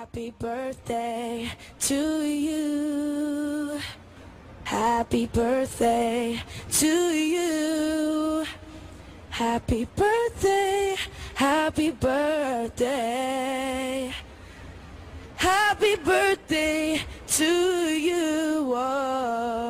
Happy birthday to you. Happy birthday to you. Happy birthday, happy birthday. Happy birthday to you. Oh.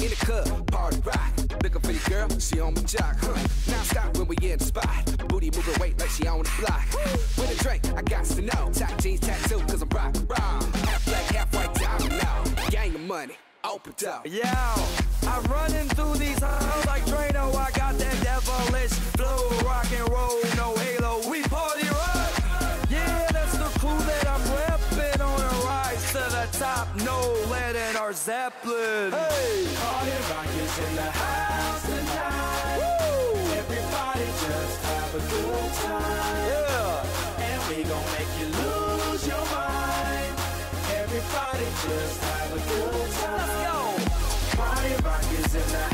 In the club, party rock. Looking for your girl, she on my jock. Huh. Now stop when we in the spot. Booty moving weight like she on the block. With a drink, I got to know. Tight jeans tattoo, cause I'm rock, raw. Half black, half white diamond now. Gang of money, open up. Yo, I'm running through these top. No lead in our Zeppelin. Hey, Party rock is in the house tonight. Everybody just have a good time. yeah. And we gon' make you lose your mind. Everybody just have a good time. Let's go. Party rock is in the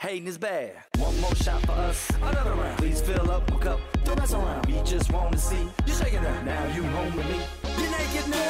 Hating is bad. One more shot for us, another round. Please fill up my cup, don't mess around. We just want to see you shaking up. Now you home with me. You're naked now.